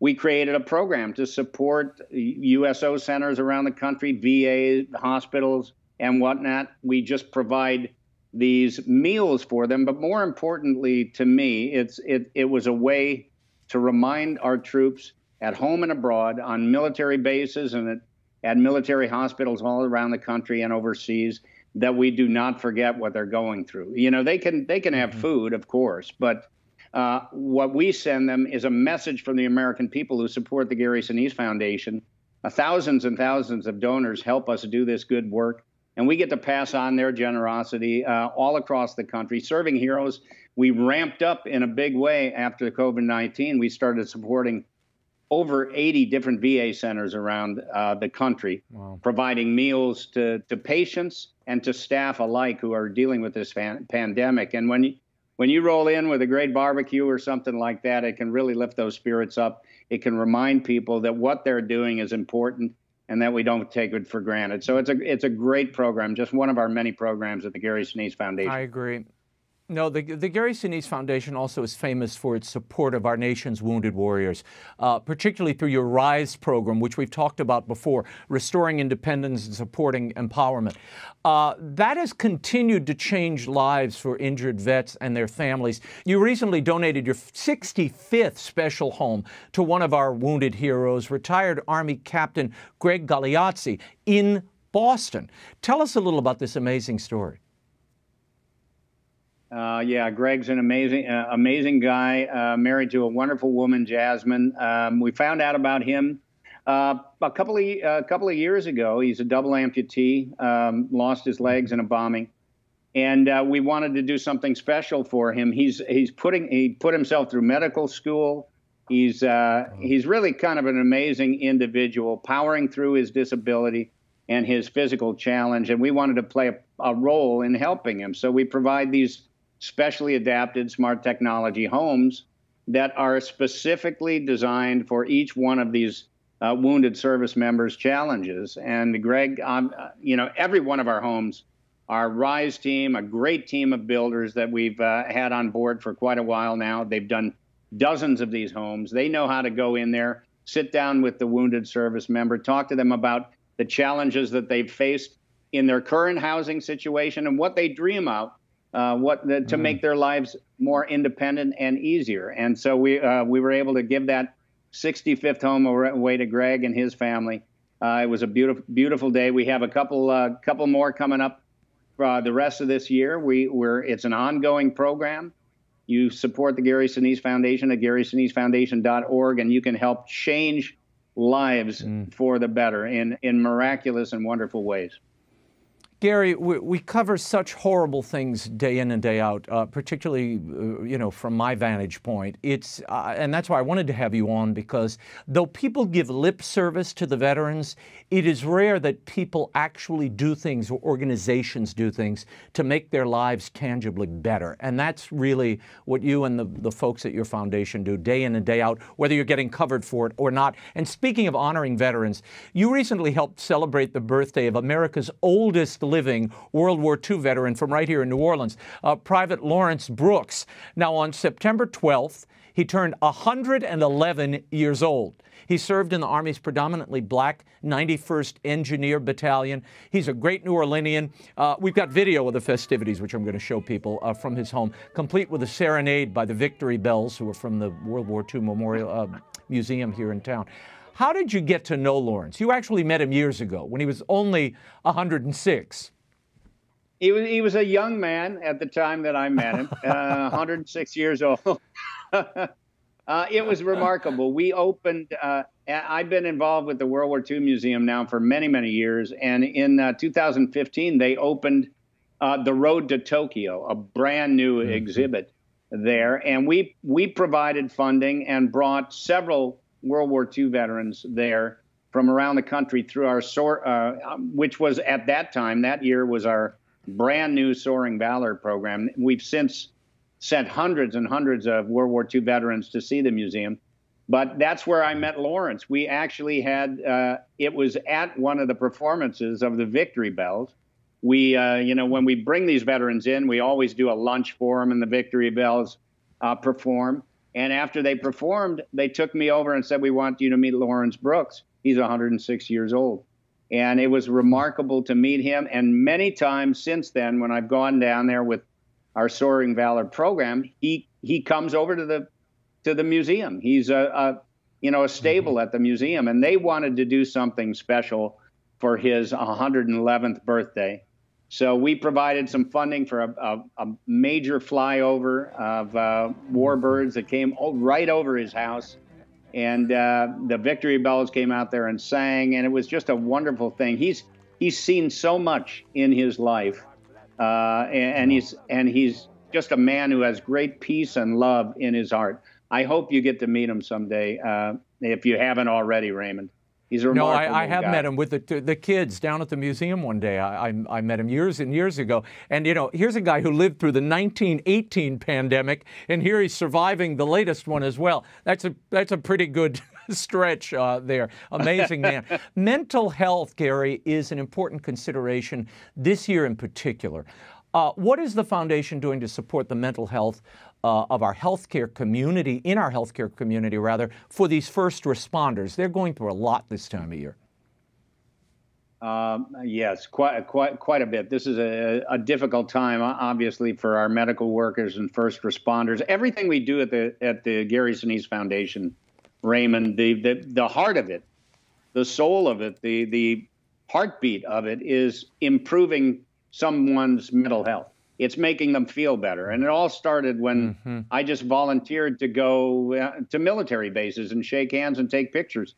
we created a program to support USO centers around the country, VA hospitals and whatnot. We just provide these meals for them. But more importantly to me, it's it, it was a way to remind our troops at home and abroad on military bases and at, at military hospitals all around the country and overseas that we do not forget what they're going through. You know, they can they can have mm-hmm. food, of course, but uh, what we send them is a message from the American people who support the Gary Sinise Foundation. Uh, thousands and thousands of donors help us do this good work, and we get to pass on their generosity uh, all across the country. Serving Heroes, we ramped up in a big way after COVID 19. We started supporting over 80 different VA centers around uh, the country, wow. providing meals to, to patients and to staff alike who are dealing with this fan- pandemic. And when you, when you roll in with a great barbecue or something like that, it can really lift those spirits up. It can remind people that what they're doing is important and that we don't take it for granted. So it's a it's a great program, just one of our many programs at the Gary Sinise Foundation. I agree. No, the, the Gary Sinise Foundation also is famous for its support of our nation's wounded warriors, uh, particularly through your RISE program, which we've talked about before, restoring independence and supporting empowerment. Uh, that has continued to change lives for injured vets and their families. You recently donated your 65th special home to one of our wounded heroes, retired Army Captain Greg Galeazzi in Boston. Tell us a little about this amazing story. Uh, yeah, Greg's an amazing, uh, amazing guy. Uh, married to a wonderful woman, Jasmine. Um, we found out about him uh, a couple of a couple of years ago. He's a double amputee, um, lost his legs in a bombing, and uh, we wanted to do something special for him. He's he's putting he put himself through medical school. He's uh, he's really kind of an amazing individual, powering through his disability and his physical challenge. And we wanted to play a, a role in helping him. So we provide these specially adapted smart technology homes that are specifically designed for each one of these uh, wounded service members' challenges. And Greg, um, you know, every one of our homes, our Rise team, a great team of builders that we've uh, had on board for quite a while now. They've done dozens of these homes. They know how to go in there, sit down with the wounded service member, talk to them about the challenges that they've faced in their current housing situation and what they dream of uh, what the, to mm. make their lives more independent and easier. And so we uh, we were able to give that 65th home away to Greg and his family. Uh, it was a beautiful beautiful day. We have a couple uh, couple more coming up uh, the rest of this year. We we're it's an ongoing program. You support the Gary Sinise Foundation at GarySiniseFoundation.org, and you can help change lives mm. for the better in in miraculous and wonderful ways. Gary, we, we, cover such horrible things day in and day out, uh, particularly, uh, you know, from my vantage point. It's, uh, and that's why I wanted to have you on because though people give lip service to the veterans, it is rare that people actually do things or organizations do things to make their lives tangibly better. And that's really what you and the, the folks at your foundation do day in and day out, whether you're getting covered for it or not. And speaking of honoring veterans, you recently helped celebrate the birthday of America's oldest living World War II veteran from right here in New Orleans, uh, Private Lawrence Brooks. Now, on September 12th, he turned 111 years old. He served in the Army's predominantly black 91st Engineer Battalion. He's a great New Orleanian. Uh, we've got video of the festivities, which I'm going to show people uh, from his home, complete with a serenade by the Victory Belles, who are from the World War II Memorial uh, Museum here in town. How did you get to know Lawrence? You actually met him years ago when he was only 106. He was, he was a young man at the time that I met him, uh, 106 years old. [LAUGHS] [LAUGHS] uh, it was remarkable. We opened, uh, I've been involved with the World War II Museum now for many, many years. And in uh, 2015, they opened uh, The Road to Tokyo, a brand new mm-hmm. exhibit there. And we, we provided funding and brought several World War II veterans there from around the country through our SOAR, uh, which was at that time, that year was our brand new Soaring Valor program. We've since sent hundreds and hundreds of World War II veterans to see the museum. But that's where I met Lawrence. We actually had, uh, it was at one of the performances of the Victory Belles. We, uh, you know, when we bring these veterans in, we always do a lunch for them and the Victory Belles uh, perform. And after they performed, they took me over and said, We want you to meet Lawrence Brooks. He's 106 years old. And it was remarkable to meet him. And many times since then, when I've gone down there with our Soaring Valor program, he he comes over to the to the museum. He's a, a you know a stable mm-hmm. at the museum, and they wanted to do something special for his 111th birthday. So we provided some funding for a, a, a major flyover of uh, warbirds that came right over his house. And uh, the victory belles came out there and sang, and it was just a wonderful thing. He's he's seen so much in his life, uh, and, and he's and he's just a man who has great peace and love in his heart. I hope you get to meet him someday, uh, if you haven't already, Raymond. He's a no, I, I have guy. met him with the, the kids down at the museum one day. I, I, I, met him years and years ago. And, you know, here's a guy who lived through the 1918 pandemic, and here he's surviving the latest one as well. That's a, that's a pretty good [LAUGHS] stretch uh, there. Amazing man. [LAUGHS] Mental health, Gary, is an important consideration this year in particular. Uh, what is the foundation doing to support the mental health uh, of our healthcare community, in our healthcare community rather, for these first responders. They're going through a lot this time of year. Um, yes, quite quite quite a bit. This is a, a, difficult time, obviously, for our medical workers and first responders. Everything we do at the at the Gary Sinise Foundation, Raymond, the, the the heart of it, the soul of it, the the heartbeat of it is improving someone's mental health it's making them feel better. And it all started when mm-hmm. I just volunteered to go uh, to military bases and shake hands and take pictures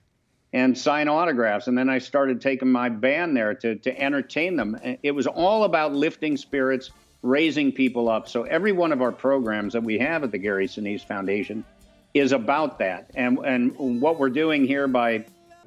and sign autographs. And then I started taking my band there to, to entertain them. It was all about lifting spirits, raising people up. So every one of our programs that we have at the Gary Sinise Foundation is about that. And, and what we're doing here by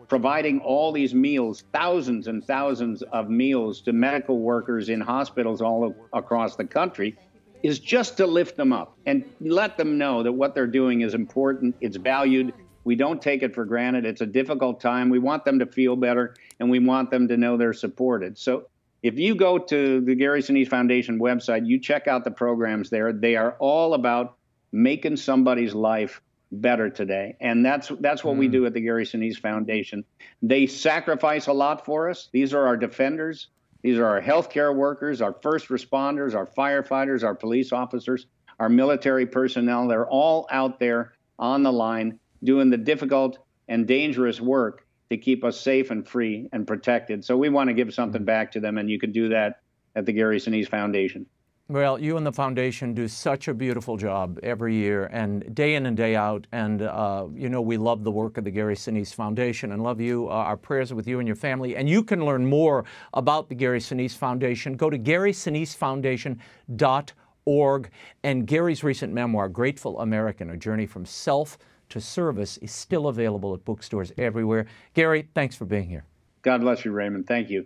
providing all these meals, thousands and thousands of meals to medical workers in hospitals all across the country, is just to lift them up and let them know that what they're doing is important, it's valued. We don't take it for granted. It's a difficult time. We want them to feel better and we want them to know they're supported. So if you go to the Gary Sinise Foundation website, you check out the programs there. They are all about making somebody's life better today. And that's that's what mm. we do at the Gary Sinise Foundation. They sacrifice a lot for us. These are our defenders. These are our healthcare workers, our first responders, our firefighters, our police officers, our military personnel. They're all out there on the line doing the difficult and dangerous work to keep us safe and free and protected. So we want to give something hmm. back to them, and you can do that at the Gary Sinise Foundation. Well, you and the foundation do such a beautiful job every year and day in and day out. And, uh, you know, we love the work of the Gary Sinise Foundation and love you. Uh, our prayers are with you and your family. And you can learn more about the Gary Sinise Foundation. Go to GarySiniseFoundation.org. And Gary's recent memoir, Grateful American, A Journey from Self to Service, is still available at bookstores everywhere. Gary, thanks for being here. God bless you, Raymond. Thank you.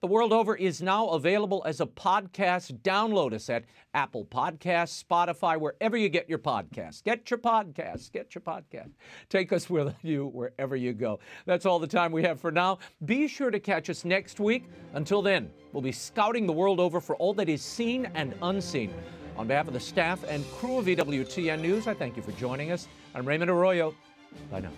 The World Over is now available as a podcast. Download us at Apple Podcasts, Spotify, wherever you get your podcasts. Get your podcasts. Get your podcast. Take us with [LAUGHS] you wherever you go. That's all the time we have for now. Be sure to catch us next week. Until then, we'll be scouting the world over for all that is seen and unseen. On behalf of the staff and crew of EWTN News, I thank you for joining us. I'm Raymond Arroyo. Bye now.